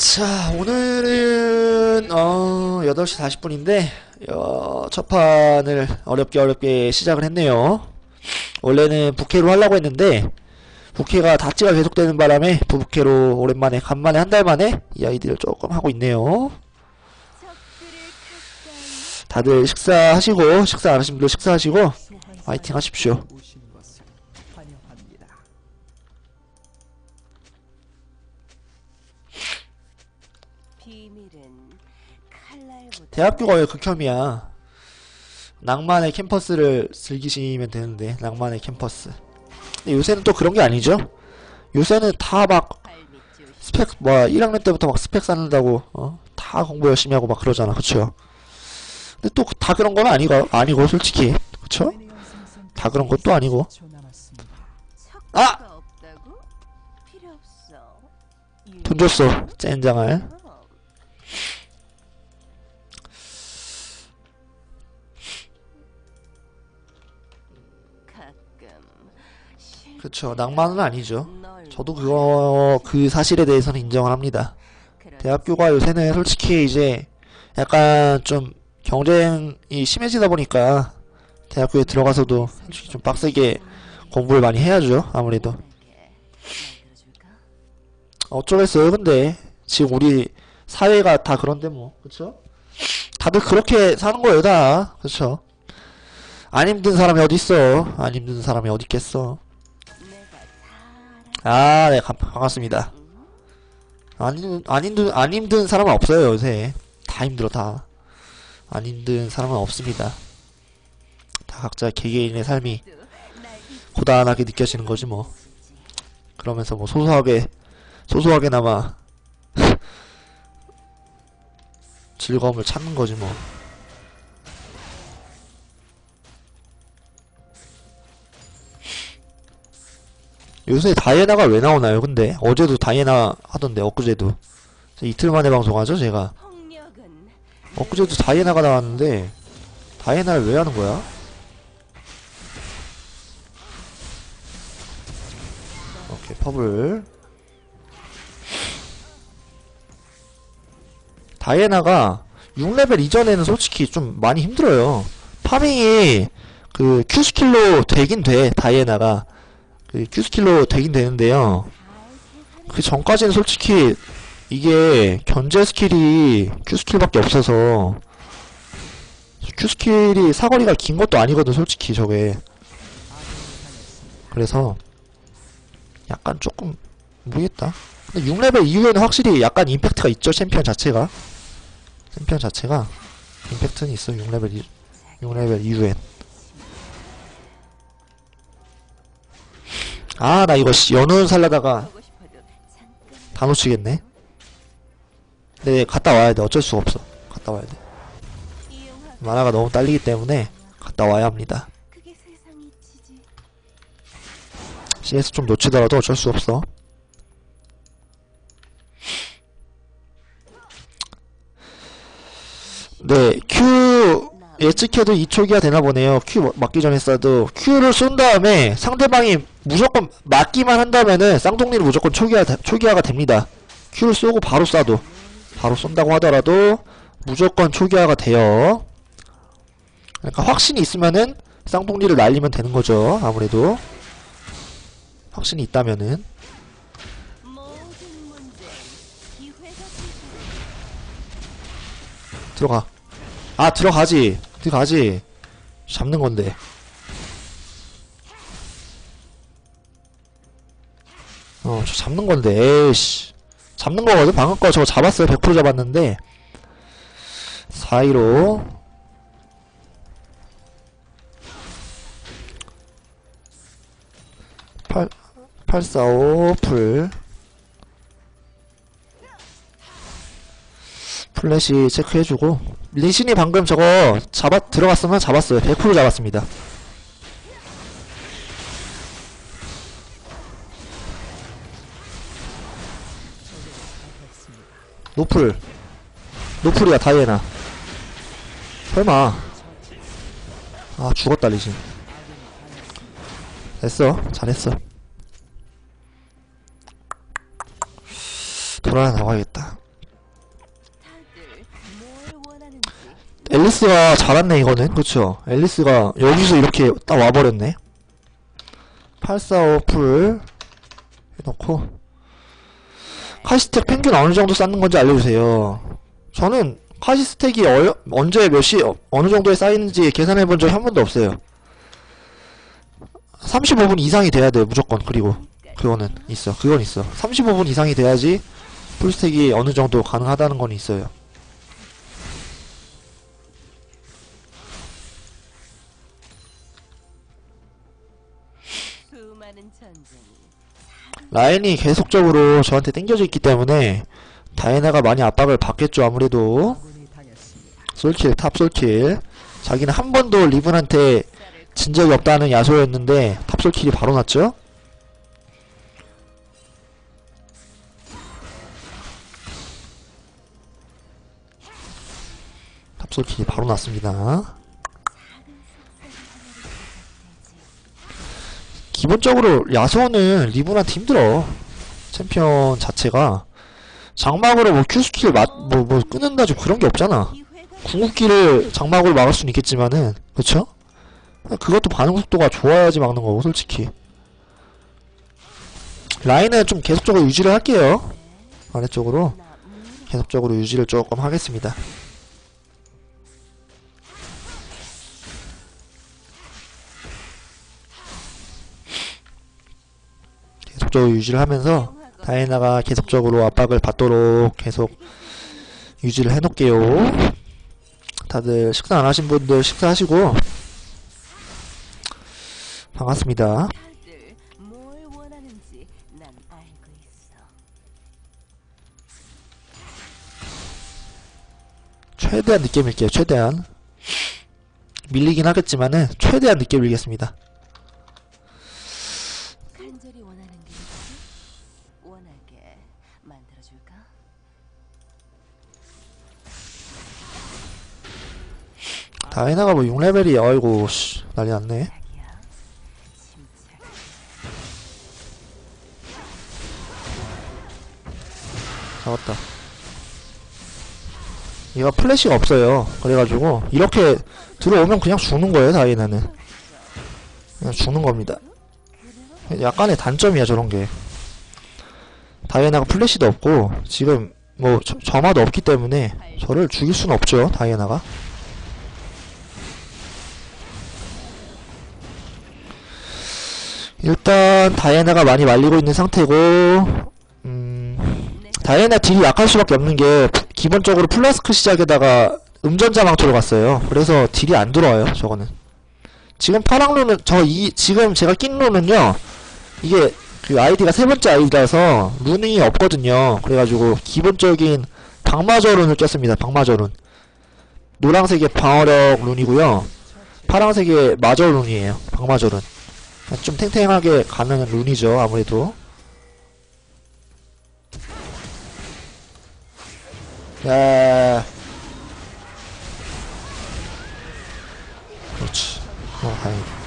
자, 오늘은, 어, 8시 40분인데, 어, 첫 판을 어렵게 어렵게 시작을 했네요. 원래는 부캐로 하려고 했는데, 부캐가 다찌가 계속되는 바람에, 부캐로 오랜만에, 간만에 한 달 만에 이 아이디를 조금 하고 있네요. 다들 식사하시고, 식사 안 하신 분들 식사하시고, 화이팅 하십시오. 대학교가 왜 극혐이야. 낭만의 캠퍼스를 즐기시면 되는데, 낭만의 캠퍼스. 근데 요새는 또 그런 게 아니죠? 요새는 다 막, 스펙, 뭐야, 1학년 때부터 막 스펙 쌓는다고, 어? 다 공부 열심히 하고 막 그러잖아. 그쵸? 근데 또 다 그런 건 아니고, 아니고, 솔직히. 그쵸? 다 그런 것도 아니고. 10초 남았습니다. 아! 돈 줬어. 젠장을. 그쵸. 낭만은 아니죠. 널 저도 그거, 그 사실에 대해서는 인정을 합니다. 대학교가 요새는 솔직히 이제 약간 좀 경쟁이 심해지다 보니까 대학교에 들어가서도 좀 빡세게 공부를 많이 해야죠. 아무래도. 어쩌겠어요. 근데 지금 우리 사회가 다 그런데 뭐. 그쵸? 다들 그렇게 사는 거예요, 다. 그쵸? 안 힘든 사람이 어디 있어? 안 힘든 사람이 어디 있겠어? 아, 네, 감- 반갑습니다. 응? 안, 힘- 안 힘든, 안 힘든 사람은 없어요, 요새. 다 힘들어, 다. 안 힘든 사람은 없습니다. 다 각자 개개인의 삶이 날 고단하게 느껴지는 거지, 뭐. 그러면서 뭐, 소소하게, 소소하게나마, 즐거움을 찾는 거지, 뭐. 요새 다이애나가 왜 나오나요, 근데? 어제도 다이애나 하던데, 엊그제도. 저 이틀 만에 방송하죠, 제가? 엊그제도 다이애나가 나왔는데 다이애나를 왜 하는 거야? 오케이 퍼블 다이애나가 6레벨 이전에는 솔직히 좀 많이 힘들어요 farming이 그 Q스킬로 되긴 돼 다이애나가 그 Q스킬로 되긴 되는데요. 그 전까지는 솔직히 이게 견제 스킬이 Q 스킬밖에 없어서 Q 스킬이 사거리가 긴 것도 아니거든 솔직히 저게. 그래서 약간 조금 모르겠다. 근데 6레벨 이후에는 확실히 약간 임팩트가 있죠 챔피언 자체가. 챔피언 자체가 임팩트는 있어 6레벨 이, 6레벨 이후엔 아 나 이거 씨, 연운 살려다가 다 놓치겠네. 네 갔다 와야 돼. 어쩔 수가 없어. 갔다 와야 돼. 만화가 너무 딸리기 때문에 갔다 와야 합니다. CS 좀 놓치더라도 어쩔 수 없어. 네 Q 예측해도 2초기화 되나 보네요. Q 마- 맞기 전에 쏴도 Q를 쏜 다음에 상대방이 무조건 맞기만 한다면은 쌍둥이를 무조건 초기화, 되- 초기화가 됩니다. Q를 쏘고 바로 쏴도 바로 쏜다고 하더라도 무조건 초기화가 돼요. 그러니까 확신이 있으면은 쌍둥이를 날리면 되는 거죠 아무래도. 확신이 있다면은. 들어가. 아 들어가지 들어가지. 잡는 건데. 어 저 잡는 건데. 에이씨. 잡는 거거든? 방금 거 저거 잡았어요. 100% 잡았는데. 4위로. 팔 845 풀. 플래시 체크해주고 리신이 방금 저거 잡았 들어갔으면 잡았어요. 100% 잡았습니다. 노플. 노플이야 다이애나. 설마. 아 죽었다 리신. 됐어. 잘했어. 돌아 나와야겠다 앨리스가 잘았네 이거는. 그쵸. 앨리스가 여기서 이렇게 딱 와버렸네. 845풀 해놓고. 카시스텍 평균 어느 정도 쌓는 건지 알려주세요. 저는 카시스텍이 어, 언제 몇시 어느 정도에 쌓이는지 계산해 본 적이 한 번도 없어요. 35분 이상이 돼야 돼요 무조건. 그리고 그거는 있어. 그건 있어. 35분 이상이 돼야지 full stack이 어느 정도 가능하다는 건 있어요 라인이 계속적으로 저한테 땡겨져 있기 때문에 다이애나가 많이 압박을 받겠죠 아무래도. 솔킬 탑 솔킬. 자기는 한 번도 리븐한테 진 적이 없다는 야소였는데 탑 솔킬이 바로 났죠? 탑 솔킬이 바로 났습니다 기본적으로 야소는 리븐한테 힘들어 챔피언 자체가 장막으로 뭐 Q스킬 맞, 뭐, 뭐, 끊는다 좀 그런 게 없잖아. 궁극기를 장막으로 막을 수는 있겠지만은, 그쵸? 그것도 반응 속도가 좋아야지 막는 거고, 솔직히. 라인은 좀 계속적으로 유지를 할게요. 아래쪽으로. 계속적으로 유지를 조금 하겠습니다. 계속적으로 유지를 하면서 다이애나가 계속적으로 압박을 받도록 계속 유지를 해놓을게요. 다들 식사 안 하신 분들 식사하시고 반갑습니다. 최대한 늦게 밀게요. 최대한 밀리긴 하겠지만은 최대한 늦게 밀겠습니다. 다이애나가 뭐 6레벨이 아이고 씨, 난리 났네. 잡았다. 얘가 플래시가 없어요. 그래가지고 이렇게 들어오면 그냥 죽는 거예요. 다이애나는 그냥 죽는 겁니다. 약간의 단점이야 저런 게. 다이애나가 플래시도 없고 지금 뭐 저- 점화도 없기 때문에 저를 죽일 수는 없죠. 다이애나가. 일단 다이애나가 많이 말리고 있는 상태고 음, 다이애나 딜이 약할 수밖에 없는 게 기본적으로 플라스크 시작에다가 음전자 망토로 갔어요. 그래서 딜이 안 들어와요. 저거는. 지금 파랑 룬은 저이 지금 제가 낀 룬은요. 이게 그 아이디가 세 번째 아이디라서 룬이 없거든요. 그래가지고 기본적인 방마저 룬을 꼈습니다. 방마저 룬. 노란색의 방어력 룬이고요. 파란색의 마저 룬이에요. 방마저 룬. 좀 탱탱하게 가는 룬이죠. 아무래도. 야. 그렇지. 어, 다행이다.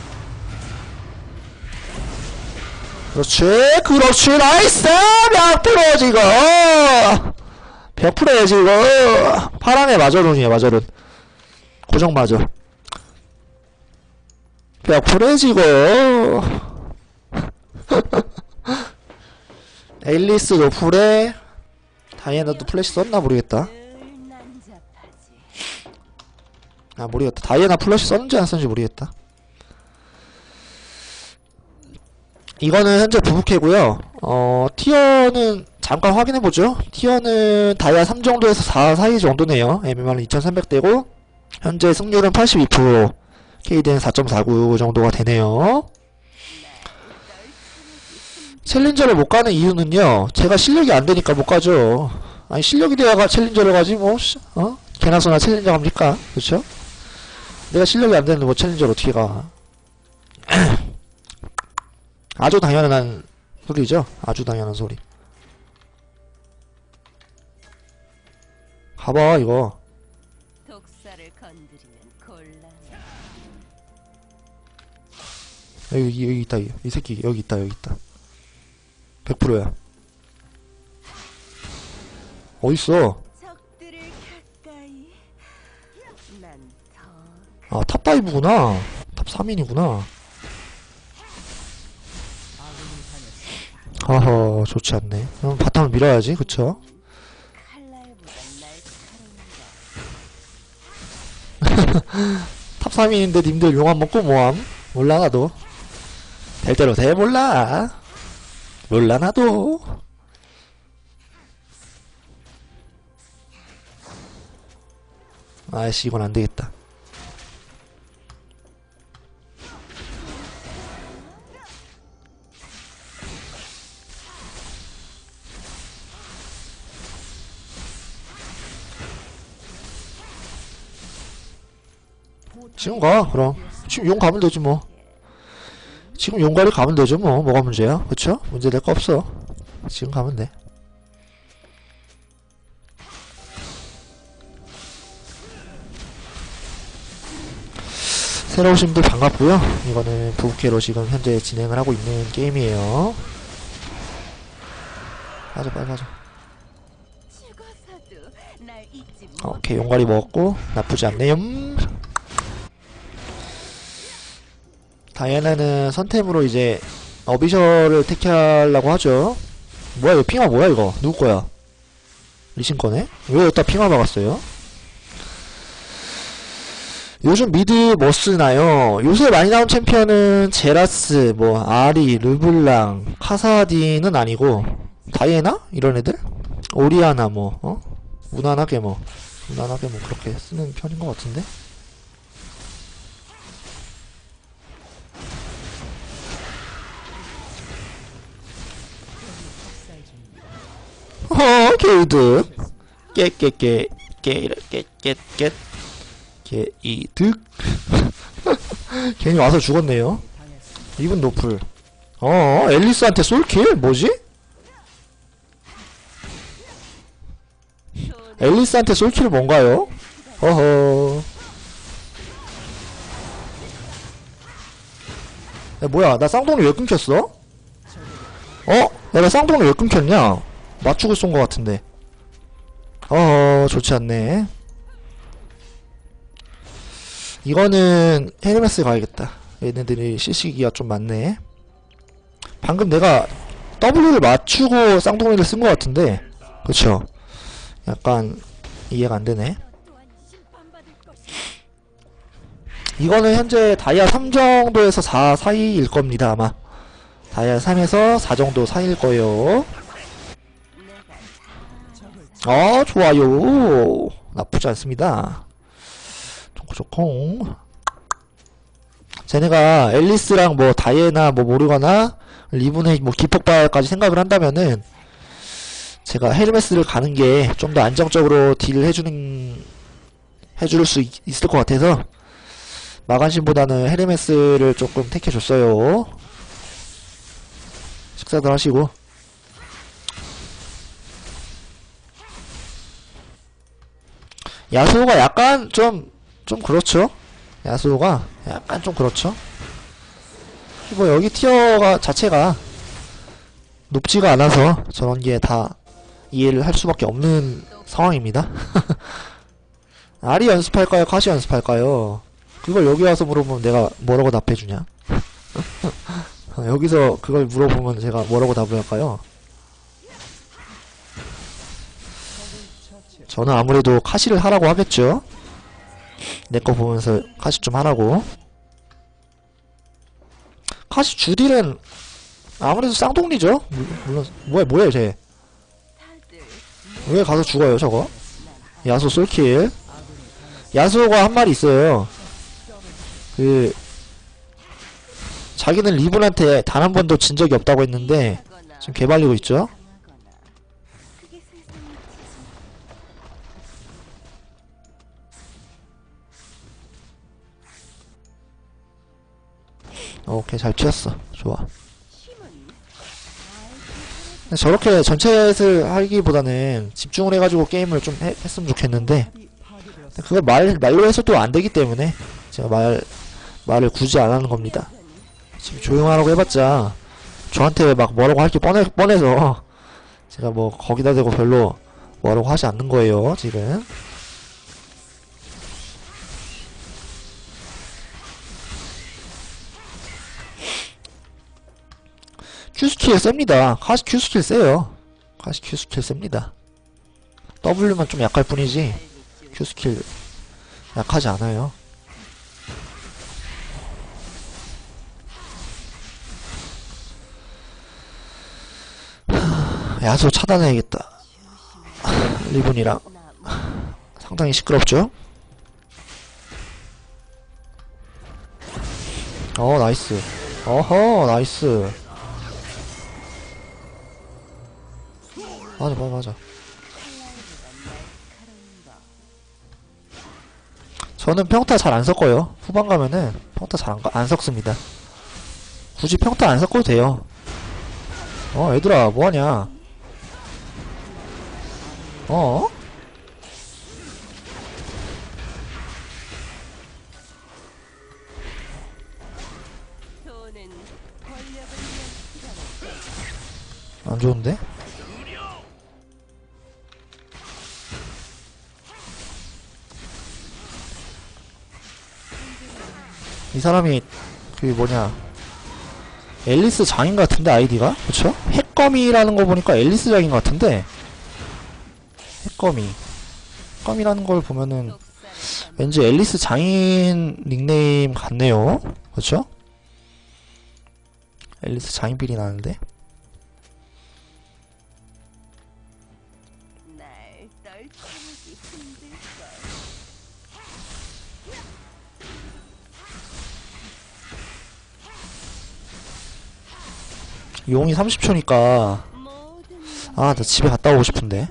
그렇지, 그렇지, 나이스! 벽 부러지고! 벽 풀어야지, 이거! 파랑의 마저룬이야, 마저룬. 고정 마저. 벽 풀어지고! 앨리스 노플에, 다이애나도 플래시 썼나 모르겠다. 아 모르겠다. 다이애나 플러시 썼는지 안 썼는지 모르겠다. 이거는 현재 부부캐고요. 어 티어는 잠깐 확인해보죠. 티어는 다이아 3 정도에서 4 사이 정도네요. MMR은 2300대고 현재 승률은 82% KD는 4.49 정도가 되네요. 챌린저를 못 가는 이유는요 제가 실력이 안 되니까 못 가죠. 아니 실력이 돼야 챌린저를 가지 뭐 씨, 어? 개나 소나 챌린저 갑니까? 그쵸? 내가 실력이 안 되는데 뭐 챌린저를 어떻게 가? 아주 당연한 소리죠? 아주 당연한 소리. 가봐 이거 여기 여기 있다 이, 이 새끼 여기 있다 여기 있다 100%야 어딨어 아, top 5구나. top 3인이구나. 허허, 좋지 않네. 그럼 bottom을 밀어야지, 그쵸? 칼날보다 날카로운 top 3인인데 님들 용암 먹고 뭐함? 몰라, 나도. 될 대로 돼, 몰라. 몰라, 나도. 아이씨, 이건 안 되겠다. 지금 가, 그럼. 지금 용 가면 되지, 뭐. 지금 용가를 가면 되죠, 뭐. 뭐가 문제야? 그쵸? 문제 될 거 없어. 지금 가면 돼. 새로 오신 분들 반갑고요 이거는 부부캐로 지금 현재 진행을 하고 있는 게임이에요. 빠져, 빨리 빠져. 오케이, 용가리 먹었고, 나쁘지 않네요. 다이애나는 선템으로 이제, 어비셔를 택하려고 하죠. 뭐야, 이거 핑화 뭐야, 이거? 누구 거야? 리신 거네? 왜 여기다 핑화 박았어요? 요즘 mid 뭐 쓰나요? 요새 많이 나온 챔피언은 제라스, 뭐, 아리, 르블랑, 카사딘은 아니고, 다이애나? 이런 애들? 오리아나, 뭐, 어? 무난하게 뭐, 무난하게 뭐 그렇게 쓰는 편인 것 같은데? 어, 개이득. 깨깨깨, 깨이를 깨깨깨, 게이득. 괜히 와서 죽었네요. 이분 노플. 어, 앨리스한테 솔킬? 뭐지? 앨리스한테 솔킬 뭔가요? 어허. 야, 뭐야, 나 쌍둥이 왜 끊겼어? 어? 야, 나 쌍둥이 왜 끊겼냐? 맞추고 쏜 것 같은데. 어허, 좋지 않네. 이거는 헤르메스 가야겠다. 얘네들이 CC기가 좀 많네. 방금 내가 W를 맞추고 쌍둥이를 쓴 것 같은데. 그쵸? 약간 이해가 안 되네. 이거는 현재 다이아 3 정도에서 4 사이일 겁니다, 아마. 다이아 3에서 4 정도 사이일 거예요. 아, 좋아요. 나쁘지 않습니다. 좋고, 좋고. 쟤네가 앨리스랑 뭐 다이애나 뭐 모르거나 리븐의 뭐 기폭발까지 생각을 한다면은 제가 헤르메스를 가는 게 좀 더 안정적으로 딜을 해주는 해줄 수 있, 있을 것 같아서 마간신보다는 헤르메스를 조금 택해줬어요. 식사들 하시고 야수가 약간 좀 좀 그렇죠. 야수가 약간 좀 그렇죠. 뭐 여기 티어가 자체가 높지가 않아서 저런 게 다 이해를 할 수밖에 없는 상황입니다. 아리 연습할까요? 카시 연습할까요? 그걸 여기 와서 물어보면 내가 뭐라고 답해주냐? 어, 여기서 그걸 물어보면 제가 뭐라고 답을 할까요? 저는 아무래도 카시를 하라고 하겠죠? 내 거 보면서 카시 좀 하라고. 카시 주딜은 아무래도 쌍둥이죠? 물- 물론, 뭐야, 뭐야, 쟤. 왜 가서 죽어요, 저거? 야수 솔킬. 야수가 한 마리 있어요. 그, 자기는 리븐한테 단 한 번도 진 적이 없다고 했는데, 지금 개발리고 있죠? 오케이, 잘 튀었어. 좋아. 저렇게 전체를 하기보다는 집중을 해가지고 게임을 좀 해- 했으면 좋겠는데, 그걸 말, 말로 해서 또 안 되기 때문에, 제가 말, 말을 굳이 안 하는 겁니다. 지금 조용하라고 해봤자, 저한테 막 뭐라고 할 게 뻔해, 뻔해서, 제가 뭐, 거기다 대고 별로 뭐라고 하지 않는 거예요, 지금. Q skill 셉니다. 카시 Q skill 세요. 카시 Q skill 셉니다. W만 좀 약할 뿐이지 Q skill 약하지 않아요. 하, 야수 차단해야겠다. 리븐이랑 나 상당히 시끄럽죠? 어 nice 어허 nice 맞아 맞아 맞아. 저는 평타 잘 안 섞어요. 후반 가면은 평타 잘 안 안 섞습니다. 굳이 평타 안 섞어도 돼요. 어 얘들아 뭐하냐? 어? 안 좋은데? 이 사람이 그 뭐냐 앨리스 장인 같은데 아이디가 그쵸? 핵거미라는 거 보니까 앨리스 장인 같은데 핵거미 핵거미라는 걸 보면은 왠지 앨리스 장인 닉네임 같네요 그쵸? 앨리스 장인 빌이 나는데 용이 30초니까. 모든 아나 집에 갔다 오고 싶은데.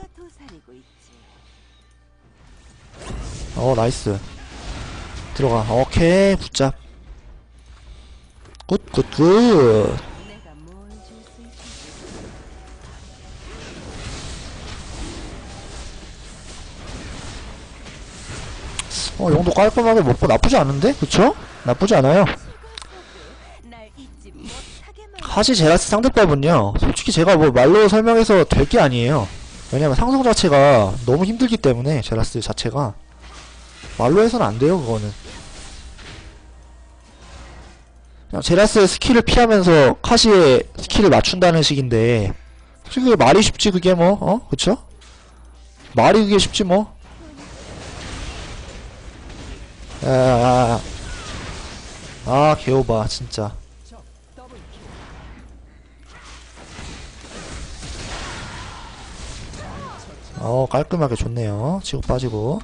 어 nice. 들어가. 오케이. 붙잡. good good good. 어 용도 깔끔하게 먹고 나쁘지 않은데? 그쵸? 나쁘지 않아요 하지 제라스 상대법은요 솔직히 제가 뭐 말로 설명해서 될 게 아니에요. 왜냐면 상성 자체가 너무 힘들기 때문에 제라스 자체가. 말로 해서는 안 돼요 그거는. 제라스의 skill을 피하면서 카시의 skill을 맞춘다는 식인데 솔직히 그게 말이 쉽지 그게 뭐 어? 그쵸? 말이 그게 쉽지 뭐? 야야야 아 개오바 진짜 적 double kill. 어 깔끔하게 좋네요. 치고 빠지고.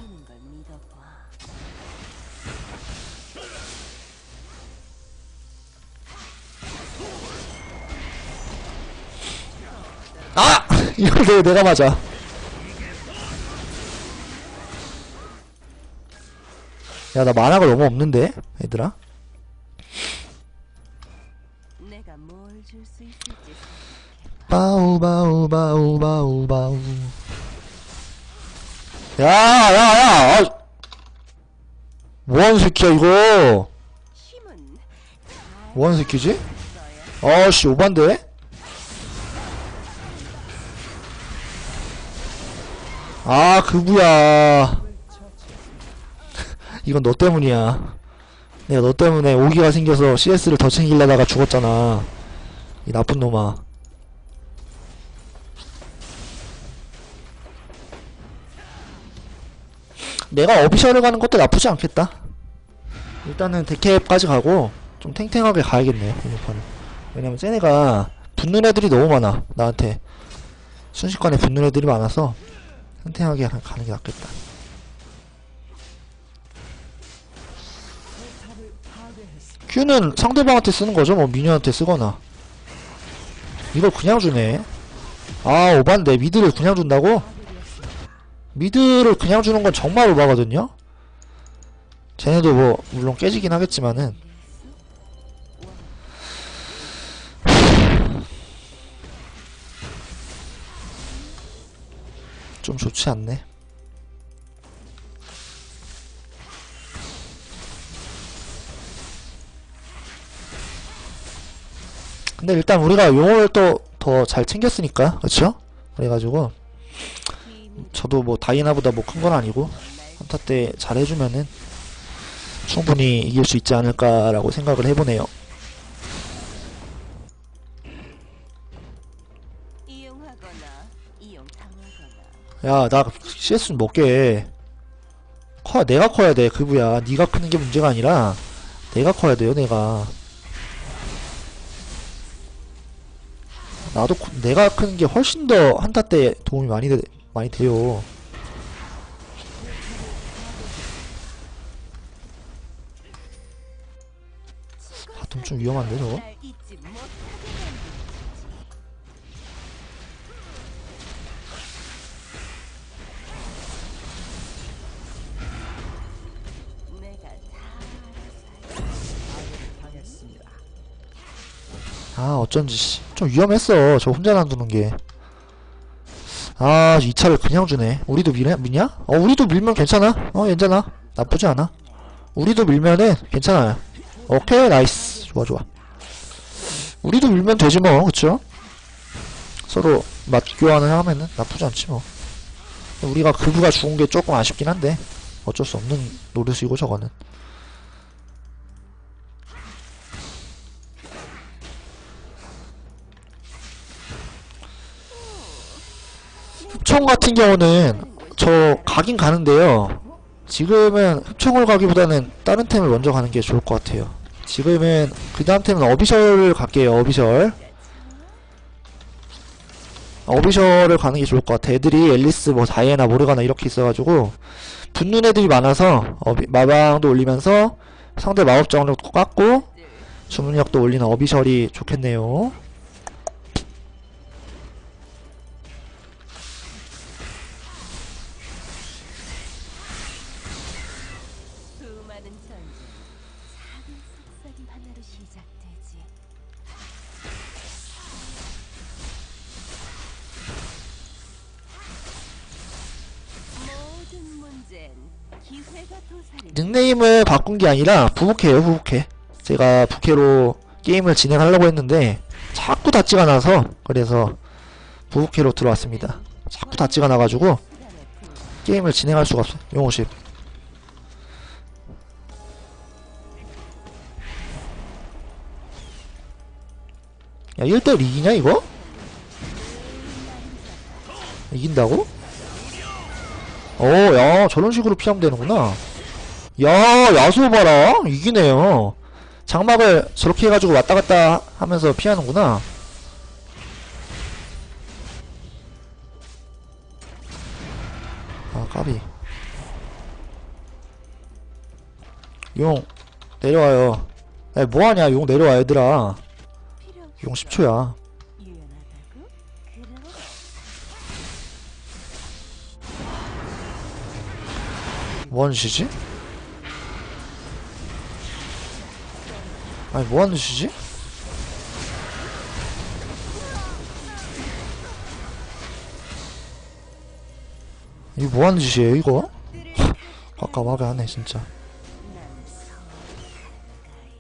아! 이걸 내, 내가 맞아. 야 나 만화가 너무 없는데 얘들아? 바우 바우 바우 바우 바우 야 야 야 아, 뭐하는 새끼야 이거? 뭐하는 새끼지? 아씨 오반데? 아 그부야. 이건 너 때문이야. 내가 너 때문에 오기가 생겨서 CS를 더 챙기려다가 죽었잖아. 이 나쁜 놈아 내가 어비셔를 가는 것도 나쁘지 않겠다. 일단은 데캡까지 가고 좀 탱탱하게 가야겠네요 이번 판은. 왜냐면 쟤네가 붙는 애들이 너무 많아 나한테. 순식간에 붙는 애들이 많아서 탱탱하게 가- 가는 게 낫겠다. Q는 상대방한테 쓰는 거죠 뭐 미녀한테 쓰거나. 이걸 그냥 주네. 아 오반데 미드를 그냥 준다고? 미드를 그냥 주는 건 정말 오바거든요? 쟤네도 뭐 물론 깨지긴 하겠지만은. 좀 좋지 않네. 근데 일단 우리가 용을 또 더 잘 챙겼으니까 그쵸? 그래가지고 저도 뭐 다이나보다 뭐 큰 건 아니고 한타 때 잘해주면은 충분히 이길 수 있지 않을까라고 생각을 해보네요. 야, 나 CS 좀 먹게. 커, 내가 커야 돼, 그부야. 네가 크는 게 문제가 아니라 내가 커야 돼요, 내가. 나도 내가 크는 게 훨씬 더 한타 때 도움이 많이 되, 많이 돼요. bottom 좀 위험한데, 저거? 아 어쩐지 씨. 좀 위험했어 저 혼자 놔두는 게 아이 차를 그냥 주네. 우리도 밀, 미냐? 어 우리도 밀면 괜찮아. 어 괜찮아. 나쁘지 않아. 우리도 밀면은 괜찮아요. 오케이 nice. 좋아 좋아. 우리도 밀면 되지 뭐 그쵸? 서로 맞교환을 하면은 나쁘지 않지 뭐. 우리가 그브가 죽은 게 조금 아쉽긴 한데 어쩔 수 없는 노릇이고 저거는 흡총 같은 경우는 저 가긴 가는데요. 지금은 흡총을 가기보다는 다른 템을 먼저 가는 게 좋을 것 같아요. 지금은 그 다음 템은 어비셜을 갈게요. 어비셜. 어비셜을 가는 게 좋을 것 같아. 애들이 앨리스, 뭐 다이애나, 모르가나 이렇게 있어가지고 붙는 애들이 많아서 어비, 마방도 올리면서 상대 마법 장력도 깎고 주문력도 올리는 어비셜이 좋겠네요. 닉네임을 바꾼 게 아니라 부부캐예요 부부캐 제가 부캐로 게임을 진행하려고 했는데 자꾸 닫지가 나서 그래서 부부캐로 들어왔습니다 자꾸 닫지가 나가지고 게임을 진행할 수가 없어요 용호십 야 1대1 이기냐 이거? 이긴다고? 어 야 저런 식으로 피하면 되는구나 야, 야수 봐라. 이기네요. 장막을 저렇게 해가지고 왔다 갔다 하면서 피하는구나. 아, 까비. 용, 내려와요. 야, 뭐하냐, 용 내려와, 얘들아. 용 10초야. 유연하다고? 그럼 뭐하는 짓이지? 아니, 뭐하는 짓이지? 이거 뭐하는 짓이에요, 이거? 깝깝하게 하네, 진짜. 난 서울 가까이.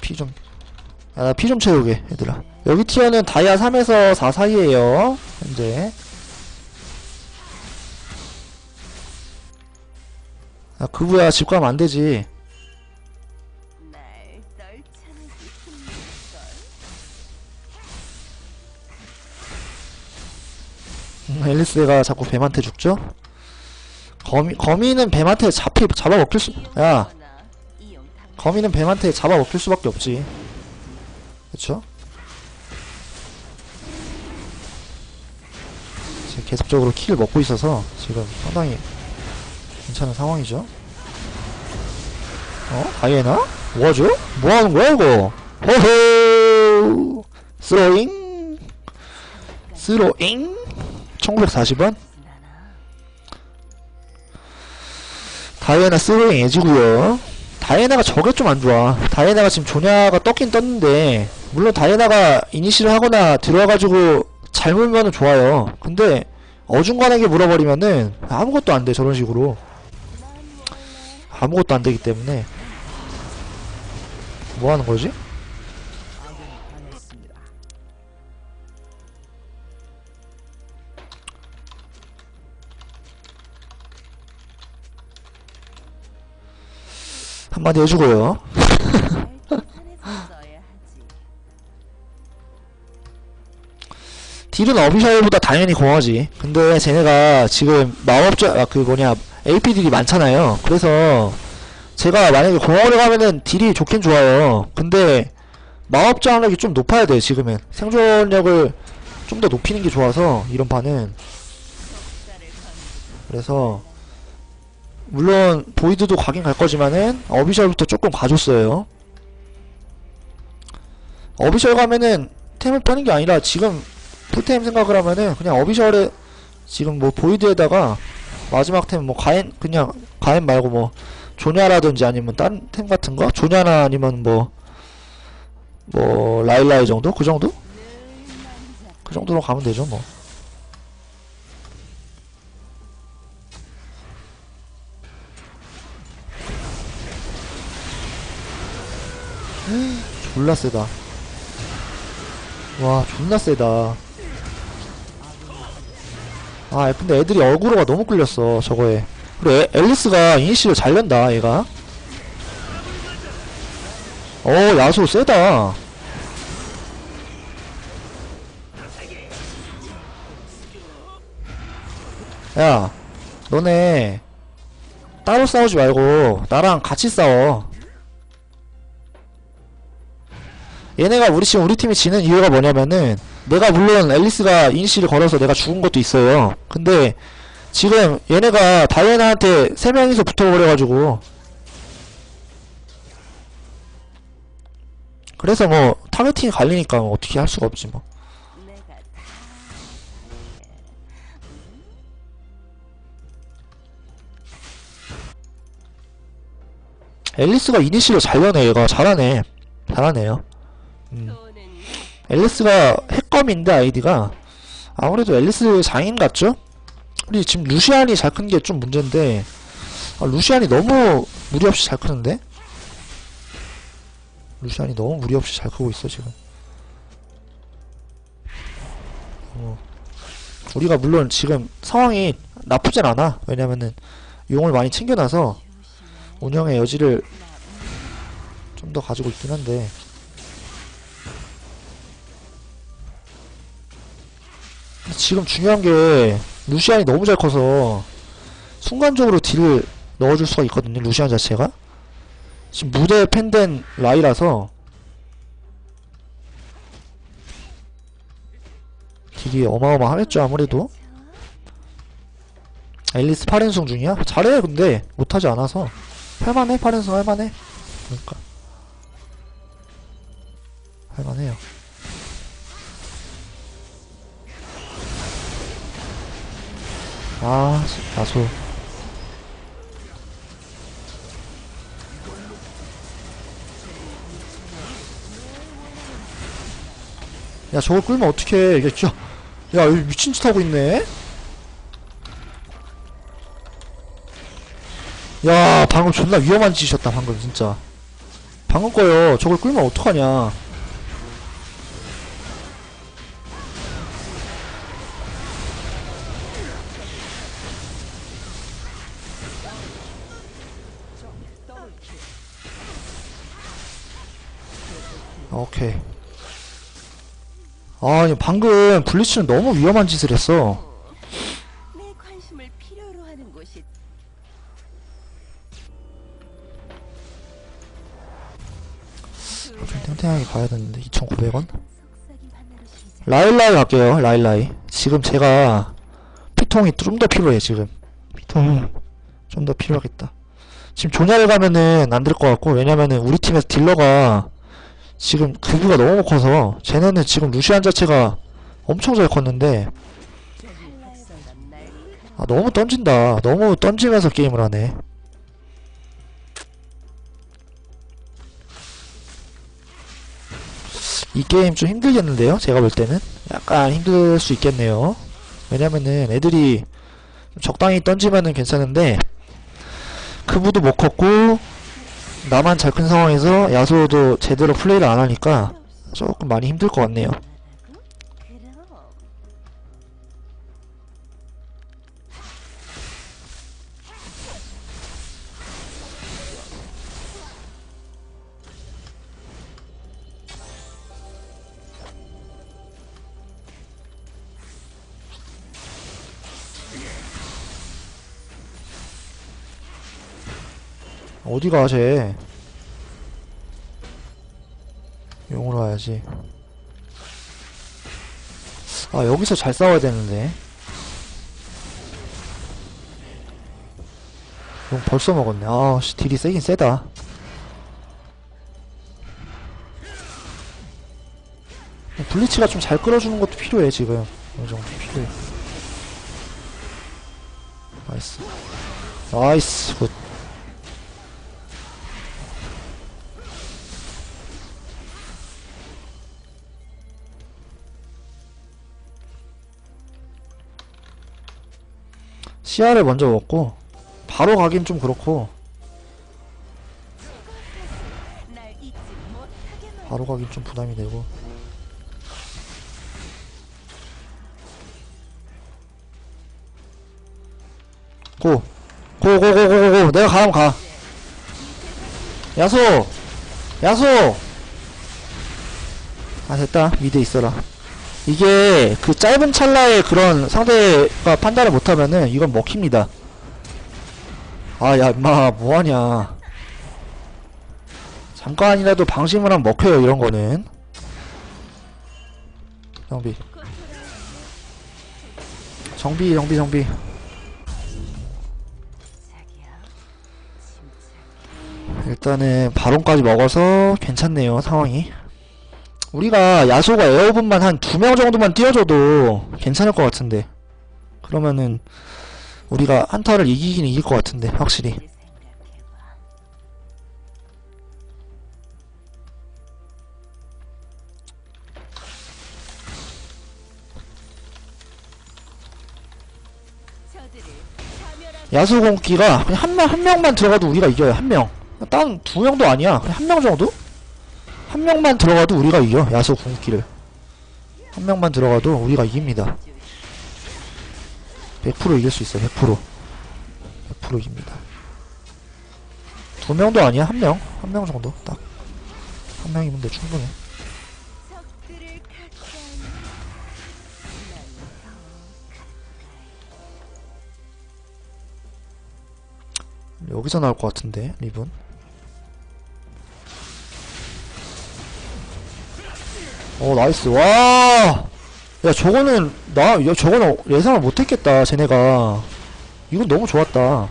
피 좀. 아, 나피좀 채우게, 얘들아. 여기 티어는 다이아 3에서 4 사이에요. 현재. 아, 그부야, 집 가면 안 되지. 음, 앨리스가 자꾸 뱀한테 죽죠? 거미, 거미는 뱀한테 잡히, 잡아먹힐 수, 야, 거미는 뱀한테 잡아먹힐 수밖에 없지. 그쵸? 지금 계속적으로 킬을 먹고 있어서 지금 상당히 괜찮은 상황이죠. 어? 다이애나? 뭐하죠? 뭐하는 거야 이거? 호호! 스로잉? 스로잉? 1940원? 다이애나 스로잉 애지구요 다이애나가 저게 좀 안 좋아. 다이애나가 지금 조냐가 떴긴 떴는데, 물론 다이애나가 이니시를 하거나 들어와가지고 잘 물면은 좋아요. 근데, 어중간하게 물어버리면은 아무것도 안 돼, 저런 식으로. 아무것도 안되기 때문에 뭐하는거지? 한마디 해주고요 딜은 어비샤일보다 당연히 공하지 근데 쟤네가 지금 마법자 아, 그 뭐냐 AP 딜이 많잖아요. 그래서 제가 만약에 공허를 가면은 딜이 좋긴 좋아요. 근데 마법장력이 좀 높아야 돼, 지금은. 생존력을 좀 더 높이는 게 좋아서, 이런 판은. 그래서, 물론, 보이드도 가긴 갈 거지만은, 어비셜부터 조금 가줬어요. 어비셜 가면은, 템을 빼는 게 아니라, 지금, 풀템 생각을 하면은, 그냥 어비셜에, 지금 뭐, 보이드에다가, 마지막 템, 뭐, 가엔, 그냥, 가엔 말고 뭐, 조냐라든지 아니면 다른 템 같은 거? 조냐나 아니면 뭐, 뭐, 라일라이 정도? 그 정도? 그 정도로 가면 되죠, 뭐. 졸라 세다. 와, 존나 세다. 아, 근데 애들이 어그로가 너무 끌렸어, 저거에. 애, 앨리스가 이니시를 잘 연다, 얘가. 어, 야수 세다. 야, 너네 따로 싸우지 말고 나랑 같이 싸워. 얘네가 우리 지금 우리 팀이 지는 이유가 뭐냐면은 내가 물론 앨리스가 이니시를 걸어서 내가 죽은 것도 있어요. 근데 지금 얘네가 다이애나한테 세 명이서 붙어버려가지고 그래서 뭐 targeting이 갈리니까 뭐 어떻게 할 수가 없지 뭐. 앨리스가 이니시를 잘 여네 얘가 잘하네 잘하네요 음. 앨리스가 핵검인데 아이디가 아무래도 앨리스 장인 같죠? 우리 지금 루시안이 잘 큰 게 좀 문제인데 아, 루시안이 너무 무리 없이 잘 크는데? 루시안이 너무 무리 없이 잘 크고 있어 지금 어. 우리가 물론 지금 상황이 나쁘진 않아 왜냐면은 용을 많이 챙겨놔서 운영의 여지를 좀 더 가지고 있긴 한데 지금 중요한 게 루시안이 너무 잘 커서 순간적으로 딜을 넣어줄 수가 있거든요 루시안 자체가. 지금 무대 팬된 라이라서 딜이 어마어마하겠죠 아무래도. 앨리스 8연승 중이야? 잘해 근데. 못하지 않아서. 할만해 8연승 할만해. 그러니까. 할만해요 아, 야수. 야, 저걸 끌면 어떡해. 이게 진짜. 야, 여기 미친 짓 하고 있네? 야, 방금 존나 위험한 짓이셨다, 방금, 진짜. 방금 거요. 저걸 끌면 어떡하냐. 오케이. 아니, 방금 블리츠는 너무 위험한 짓을 했어. 좀 탱탱하게 가야 되는데, 2,900원? 속삭임 하나로 시작. 라일라이 갈게요, 라일라이. 지금 제가, 피통이 좀 더 필요해, 지금. 피통이 좀더 필요하겠다. 지금 조냐를 가면은 안 될 것 같고, 왜냐면은 우리 팀에서 딜러가 지금 급유가 너무 커서, 쟤네는 지금 루시안 자체가 엄청 잘 컸는데. 아, 너무 던진다. 너무 던지면서 게임을 하네. 이 게임 좀 힘들겠는데요? 제가 볼 때는? 약간 힘들 수 있겠네요. 왜냐면은 애들이 좀 적당히 던지면은 괜찮은데, 크부도 못 컸고, 나만 잘 큰 상황에서 야소도 제대로 플레이를 안 하니까 조금 많이 힘들 것 같네요. 어디가 쟤? 용으로 와야지. 아 여기서 잘 싸워야 되는데. 용 벌써 먹었네. 아씨 딜이 세긴 세다. 블리치가 좀 잘 끌어주는 것도 필요해 지금. 어느 정도 필요해. 나이스. 나이스 굿 시야를 먼저 먹고 바로 가긴 좀 그렇고 바로 가긴 좀 부담이 되고 고! 고, 고, 고, 고, 고, 고. 내가 가면 가. 야소! 야소! 아, 됐다. 미드 있어라. 이게, 그 짧은 찰나에 그런 상대가 판단을 못하면은, 이건 먹힙니다. 아, 야, 임마, 뭐하냐. 잠깐이라도 방심을 하면 먹혀요, 이런 거는. 정비. 정비, 정비, 정비. 일단은 바론까지 먹어서 괜찮네요 상황이 우리가 야소가 에어본만 한 두 명 정도만 띄워줘도 괜찮을 것 같은데. 그러면은 우리가 한타를 이기긴 이길 것 같은데 확실히. 야소 공기가 한 명 한 명만 들어가도 우리가 이겨요 한명딴 두 명도 아니야. 한 명 정도 한 명만 들어가도 우리가 이겨 야소 공기를. 한 명만 들어가도 우리가 이깁니다. 100% 이길 수 있어 100% 100% 이깁니다. 두 명도 아니야? 한 명? 한 명 정도? 딱. 한 명이면 돼 충분해 여기서 나올 것 같은데 리븐 어 nice. 와 야 저거는 나 야, 저거는 예상을 못했겠다 쟤네가. 이건 너무 좋았다.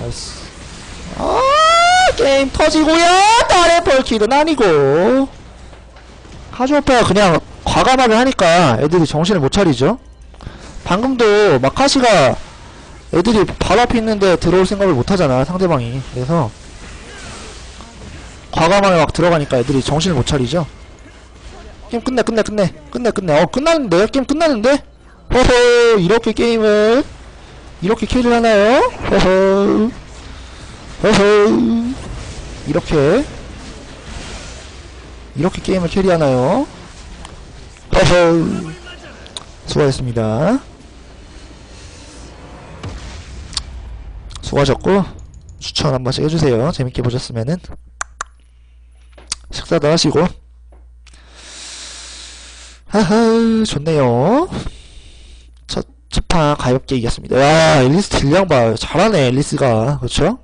nice. 아 게임 터지고요. triple kill은 아니고. 카시오페아가 그냥 과감하게 하니까 애들이 정신을 못 차리죠. 방금도 마카시가 애들이 바로 앞에 있는데 들어올 생각을 못 하잖아 상대방이. 그래서 과감하게 막 들어가니까 애들이 정신을 못 차리죠? 게임 끝내 끝내 끝내 끝내 끝내. 어 끝났는데? 게임 끝났는데? 허허 이렇게 게임을 이렇게 carry를 하나요? 허허 허허 이렇게. 이렇게 게임을 carry하나요? 허허. 수고하셨습니다. 수고하셨고 추천 한 번씩 해주세요. 재밌게 보셨으면은 식사도 하시고. 하하 좋네요. 첫 첫판 가볍게 이겼습니다. 야 앨리스 딜량 봐 잘하네 앨리스가. 그쵸